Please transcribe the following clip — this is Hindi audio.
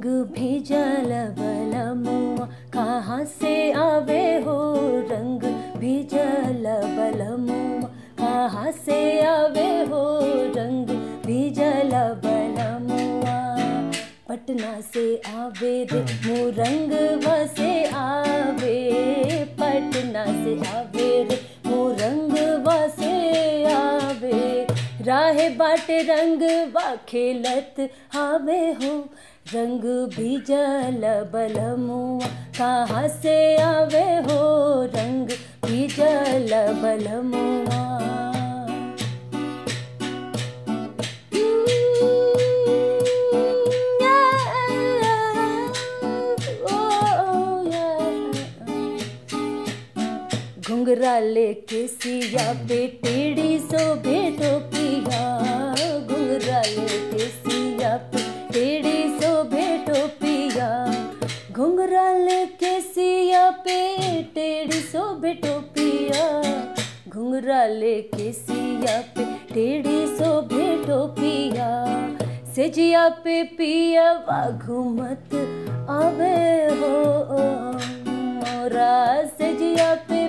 रंग भेजल बलमुआ कहाँ से आवे हो रंग भेजल बलमुआ कहाँ से आवे हो रंग भेजल बलमुआ पटना से आवे रे, मोरंग से आवे राहे बाटे रंग बा खेलत आवे हो। रंग बीजल बलमुआ कहाँ से आवे हो? रंग बीजल बलमुआ घुंघरा लेके सिया पे टेढ़ी सो भेटो पिया सिया पे टेढ़ी सो टोपिया। पिया घुंघरा लेके सिया पे टेढ़ी सो टोपिया। पिया सेजिया पे पिया घूमत आवे हो। मोरा, सजिया पे